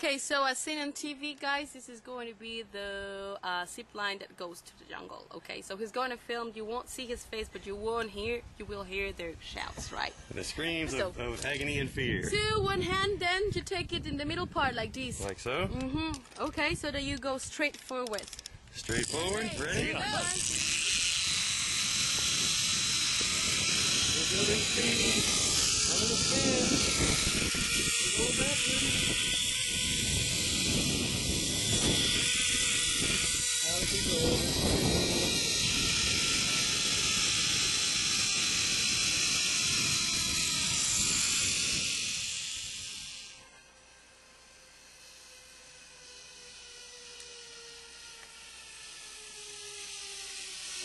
Okay, so as seen on TV, guys, this is going to be the uh, zip line that goes to the jungle. Okay, so he's going to film. You won't see his face, but you won't hear. You will hear their shouts, right? The screams So- of, of agony and fear. Two, one hand, then you take it in the middle part like this. Like so. Mm-hmm. Okay, so that you go straight forward. Straight forward. Ready?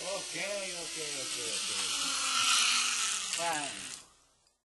Okay, okay, okay, okay. Fine.